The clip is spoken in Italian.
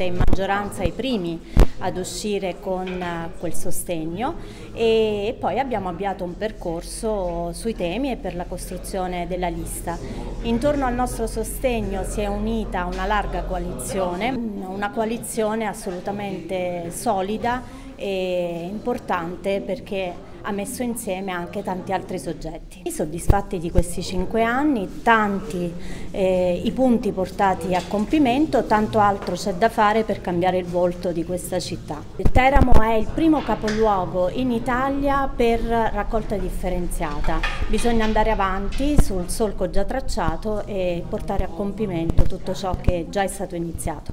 siete in maggioranza i primi ad uscire con eh, quel sostegno e poi abbiamo avviato un percorso sui temi e per la costruzione della lista. Intorno al nostro sostegno si è unita una larga coalizione, una coalizione assolutamente solida e importante perché ha messo insieme anche tanti altri soggetti. Soddisfatti di questi cinque anni, tanti eh, i punti portati a compimento, tanto altro c'è da fare per cambiare il volto di questa città. Teramo è il primo capoluogo in Italia per raccolta differenziata, bisogna andare avanti sul solco già tracciato e portare a compimento tutto ciò che già è stato iniziato.